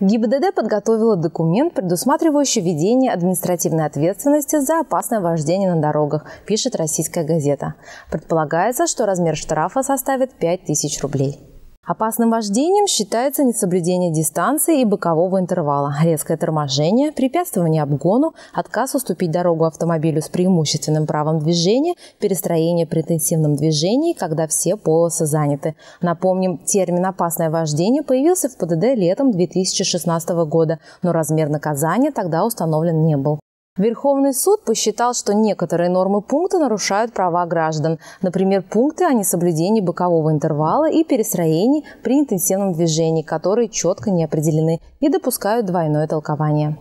ГИБДД подготовила документ, предусматривающий введение административной ответственности за опасное вождение на дорогах, пишет российская газета. Предполагается, что размер штрафа составит 5000 рублей. Опасным вождением считается несоблюдение дистанции и бокового интервала, резкое торможение, препятствование обгону, отказ уступить дорогу автомобилю с преимущественным правом движения, перестроение при интенсивном движении, когда все полосы заняты. Напомним, термин «опасное вождение» появился в ПДД летом 2016 года, но размер наказания тогда установлен не был. Верховный суд посчитал, что некоторые нормы пункта нарушают права граждан. Например, пункты о несоблюдении бокового интервала и перестроении при интенсивном движении, которые четко не определены и допускают двойное толкование.